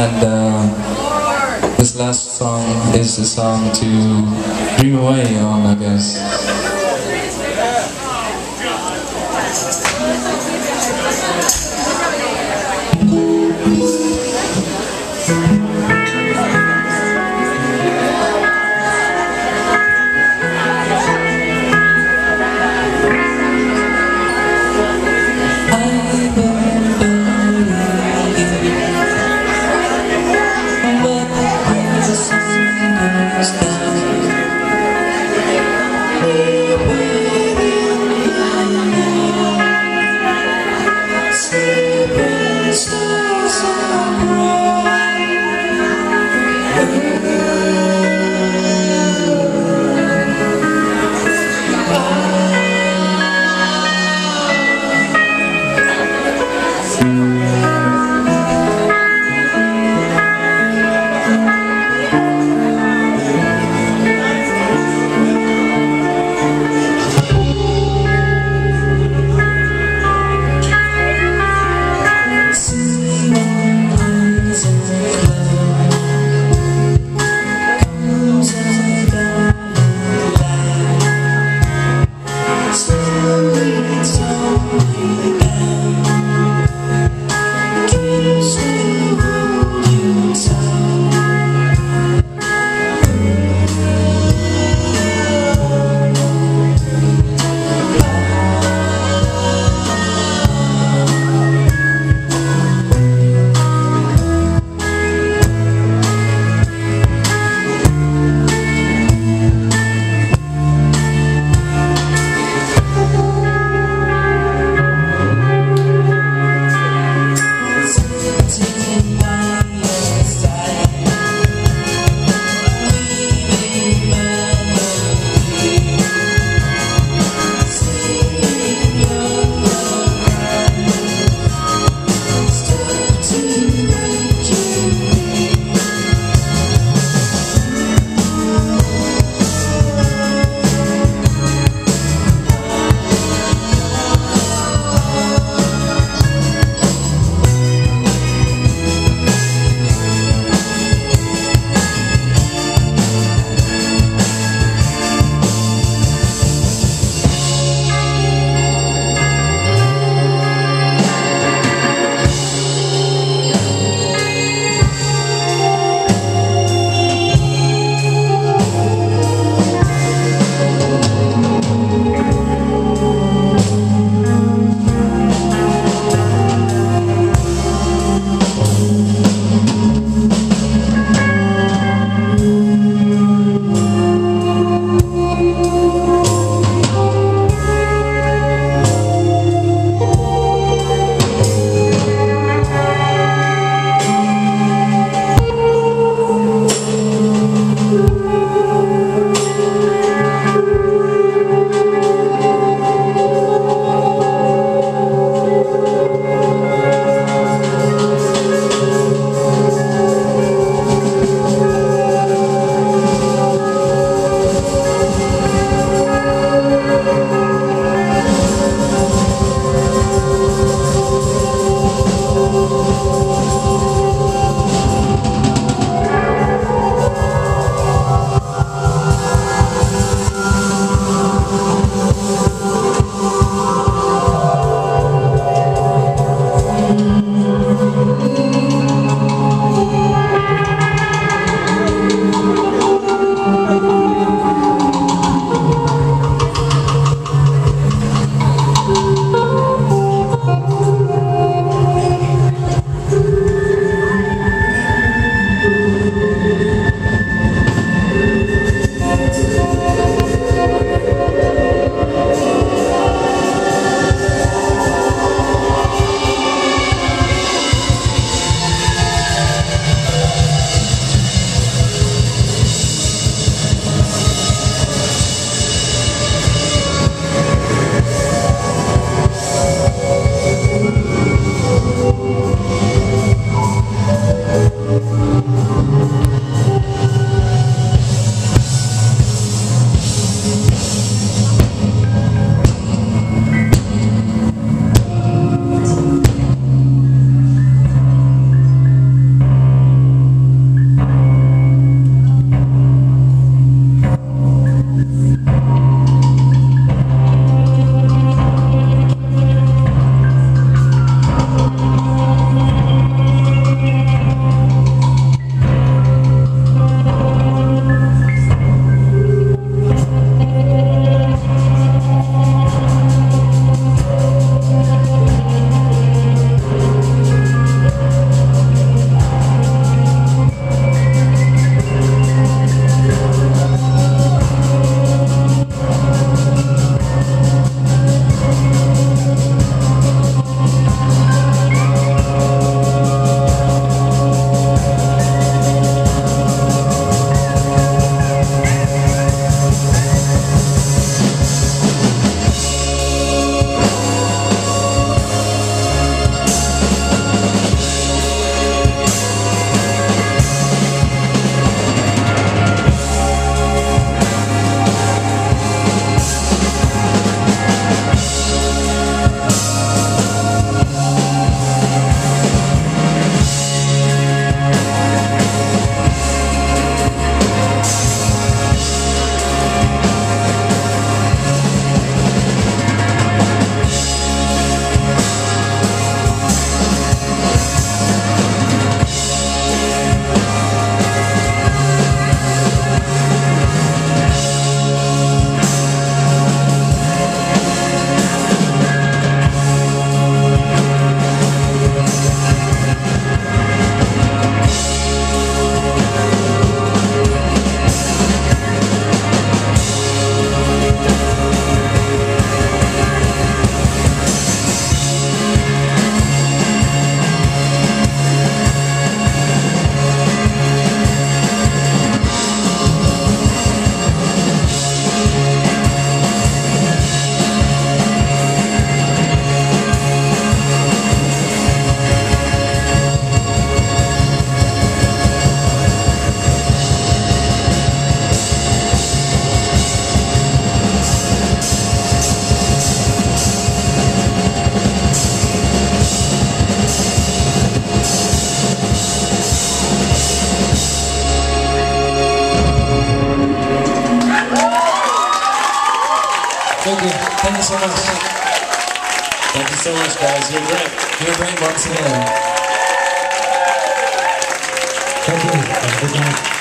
And uh, this last song is a song to dream away on, I guess. Tell me, tell me. Thank you so much. Thank you so much, guys. You're great. You're great once again. Thank you. Have a good night.